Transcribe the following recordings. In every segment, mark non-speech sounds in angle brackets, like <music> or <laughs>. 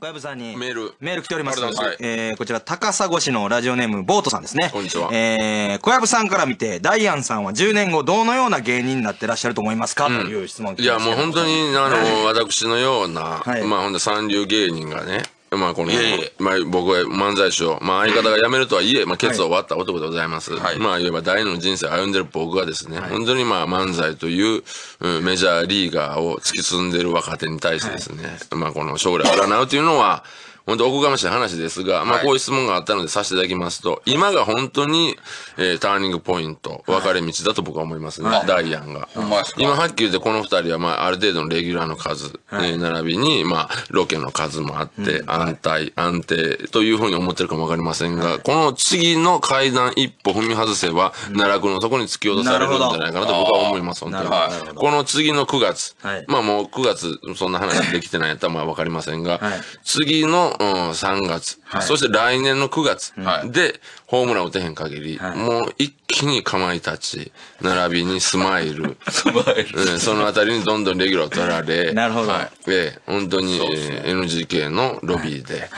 小籔さんにメール。メール来ております。ます。えー、こちら、高砂市のラジオネーム、ボートさんですね。こんにちは。えー、小籔さんから見て、ダイアンさんは10年後、どのような芸人になってらっしゃると思いますか、という質問来いや、もう本当に、あの、私のような、はい。まあ、ほんと三流芸人がね、まあ、この、まあ、僕は漫才師を、まあ、相方が辞めるとはいえ、まあ、ケツを割った男でございます。はい。まあ、いわば第二の人生を歩んでる僕がですね、本当にまあ、漫才という、うんメジャーリーガーを突き進んでる若手に対してですね、まあ、この将来を占うというのは、本当おこがましい話ですが、まあ、はいこういう質問があったのでさせていただきますと、今が本当に、えーターニングポイント、分かれ道だと僕は思いますね、ダイアンが。今はっきり言ってこの二人はまあある程度のレギュラーの数、えー並びにまあロケの数もあって安泰、安定というふうに思ってるかもわかりませんが、この次の階段一歩踏み外せば奈落の底に突き落とされるんじゃないかなと僕は思います、本当に。この次の9月、はい。まあもう9月そんな話できてないやったらまあわかりませんが、はい。次の、うん、3月、そして来年の9月はい。でホームラン打てへん限り、はい。もう一気にかまいたち、並びにスマイル、<laughs> スマイル。うん、そのあたりにどんどんレギュラーを取られ、なるほど。はい、ええ本当に、えー NGK のロビーで、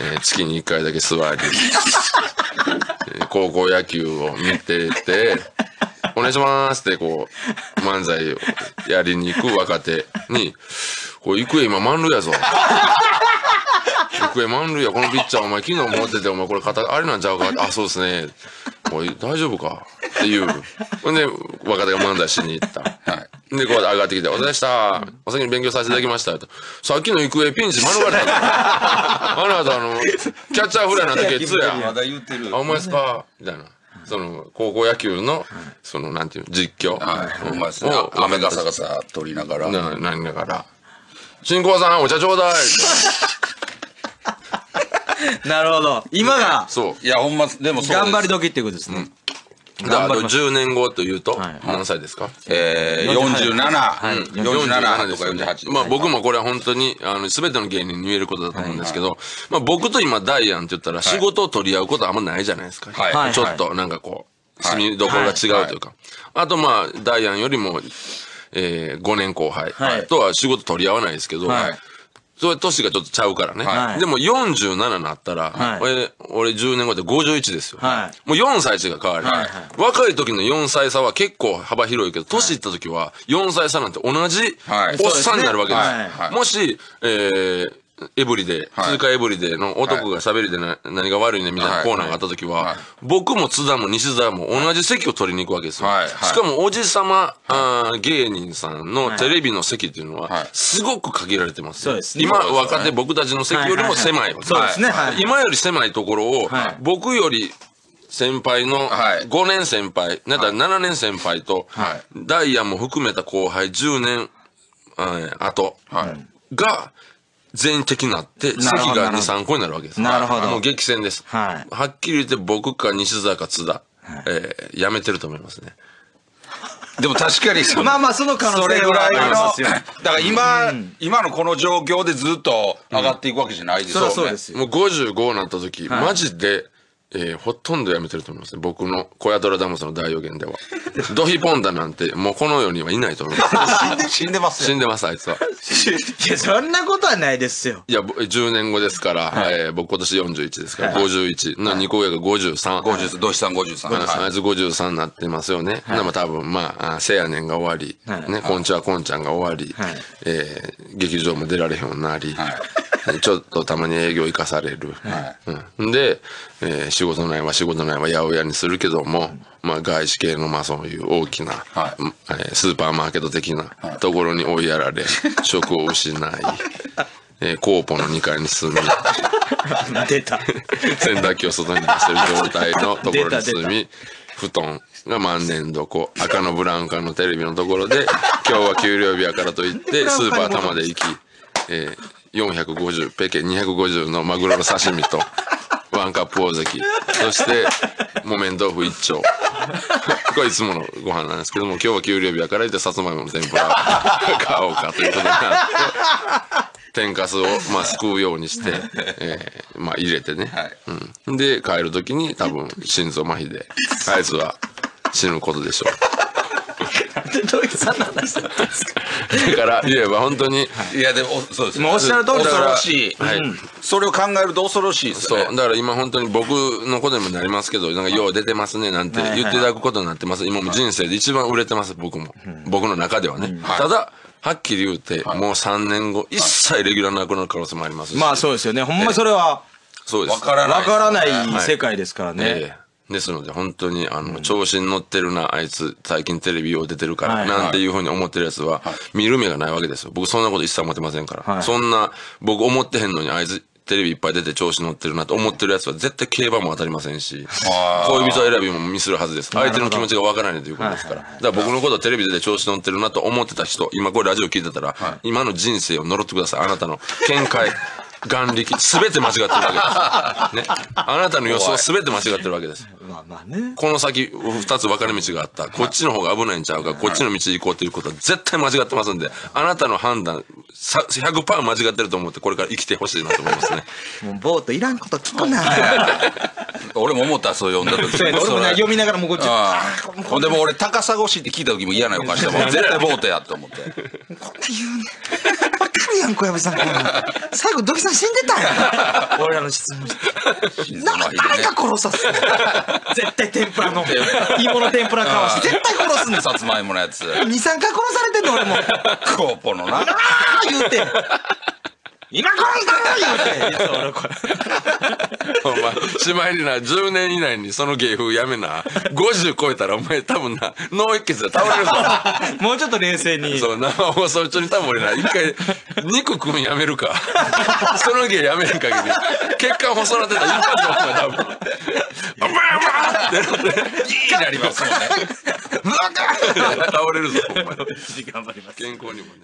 えー月に1回だけ座り、<laughs> えー高校野球を見てて、お願いしますってこう、漫才をやりに行く若手に、これ、育英今満塁やぞ。育英満塁や、このピッチャー、お前昨日持ってて、お前これ肩、あれなんちゃうか？あ、そうですね。おい、大丈夫か？っていう。ほんで、若手が漫才しに行った。はいで、こう上がってきて、お疲れした。お先に勉強させていただきました。とさっきの育英ピンチ免れた。<laughs> あなた、あの、キャッチャーフライなんてゲッツーや。まだ言ってるあ、お前ですか？みたいな。その、高校野球の、その、なんていうの、実況。はいほんまですねを雨傘傘取りながらな、なりながら。新興さん、お茶ちょうだい。<laughs> <laughs> なるほど。今が、そう。いやほんまでもそうです。頑張り時っていうことですね。だからあと頑張りましょ10年後というと、はい。何歳ですか？えー、47、い。47とかですよね。48。まあ僕もこれは本当に、あの、すべての芸人に言えることだと思うんですけど、まあ僕と今ダイアンって言ったら仕事を取り合うことはあんまないじゃないですか。はい。はい。ちょっとなんかこう、住みどころが違うというか。あとまあ、ダイアンよりも、えー、5年後輩はい。とは仕事取り合わないですけど、はいそれ年がちょっとちゃうからね。はい。でも47になったら、はい。俺、俺10年後で51ですよ。はい。もう4歳違が変わる、若い時の4歳差は結構幅広いけど、年いった時は4歳差なんて同じはい。おっさんになるわけです。もし、えーエブリデイ、はい。通貨エブリデイの男が喋りでな、何が悪いねみたいなコーナーがあった時は、はい。僕も津田も西澤も同じ席を取りに行くわけですよ。はい。はい。しかもおじさま、あー芸人さんのテレビの席っていうのははい、すごく限られてます今、若手僕たちの席よりも狭いわけそうですね。はい。今より狭いところを、はい。僕より先輩のはい。5年先輩、なんだ7年先輩と、はい。ダイヤも含めた後輩10年、えー後はい。が全員的になって、席なるほどが2、3個になるわけです。なるほどもう激戦です。はいはっきり言って僕か西澤か津田、えー、やめてると思いますね。でも確かにそのまあまあ、その可能それ性はありぐらいの、ますよ。だから今、今のこの状況でずっと上がっていくわけじゃないですそよね。りゃそうですよ。もう55になった時、マジで、えーほとんどやめてると思いますね。僕の小屋ドラダムスの大予言では。<laughs> ドヒポンダなんてもうこの世にはいないと思います。死んで、死んでますよ。死んでます、あいつは。<laughs> いや、そんなことはないですよ。いや、ぼ10年後ですから、えー僕今年41ですから、51。の2個上が53。50、土井さん53。あはいいつ53になってますよね。でも多分、まあ、あせやねんが終わり、はいね、こんちはこんちゃんが終わり、はいえー劇場も出られへんようになり、はいちょっとたまに営業行かされる。うん、で、えー仕事ないは仕事ないは八百屋にするけども、まあ外資系のまあそういう大きな、はい。うんえースーパーマーケット的なところに追いやられ、<laughs> 職を失い、えーコーポの2階に住み、<laughs> 出た。<laughs> 洗濯機を外に出してる状態のところに住み、布団が万年床、赤のブラウン管のテレビのところで、今日は給料日やからといって、スーパー玉で行き、えー450、ペケ250のマグロの刺身と、<laughs> ワンカップ大関、そして、木綿豆腐一丁。<laughs> これいつものご飯なんですけども、今日は給料日やから言って、さつまいもの天ぷらを <laughs> 買おうかということになって、天かすを、まあ、すくうようにして、えーまあ、入れてね。はいうん。で、帰るときに多分、心臓麻痺で、あいつは死ぬことでしょう。土井さんの話だったんですか？<laughs> だから言えば本当に。いやでもそうです。もうおっしゃる通り恐ろしい、はい。それを考えると恐ろしいですそう。ねだから今本当に僕のことにもなりますけどなんかよう出てますねなんて言っていただくことになってます。今もう人生で一番売れてます僕も。僕の中ではね。ただはっきり言うてもう3年後一切レギュラーなくなる可能性もあります。しまあそうですよね。ほんまそれはそうです。わからないわからなはいい。世界ですからね、ええですので本当にあの調子に乗ってるなあいつ最近テレビを出てるから、はい。なんていうふうに思ってるやつは見る目がないわけですよ。僕そんなこと一切思ってませんから、はい。そんな僕思ってへんのにあいつテレビいっぱい出て調子乗ってるなと思ってるやつは絶対競馬も当たりませんし恋人選びもミスるはずです。相手の気持ちがわからないということです。からだから僕のことテレビ出て調子乗ってるなと思ってた人今これラジオ聞いてたら、今の人生を呪ってください。あなたの見解眼力全て間違ってるわけです、ね、あなたの予想全て間違ってるわけです。まあまあね。この先二つ分かれ道があった。こっちの方が危ないんちゃうか、こっちの道行こうということは絶対間違ってますんで、あなたの判断、さ100%間違ってると思ってこれから生きてほしいなと思いますね。<laughs> もうボートいらんこと聞くな。<laughs> 俺も思ったそう読んだ時そうやね。俺もね読みながらもうこっち。ああ。<laughs> ほんでもう俺高砂越しって聞いた時も嫌な予感してもう絶対ボートやって思って。こんな言うね。わかるやん小籔さん。最後土木さん死んでたや。ん俺らの質問して。な誰ねか殺さす絶対天ぷらの芋の天ぷらかわして絶対殺すんですさつまいものやつ。23回殺されてんの俺も。コーポのな言うて今殺した言うていつも俺これお前、しまいにな、10年以内にその芸風やめな。50超えたらお前多分な、脳一血で倒れるぞ。<laughs> もうちょっと冷静にそう、生放送中に多分俺な、一回、肉食うんやめるか。その芸やめへん限り、血管細なってたら一発でお前多分。お前お前っていいなりますもんね <laughs> 倒れるぞ、お前。頑張ります健康にもね。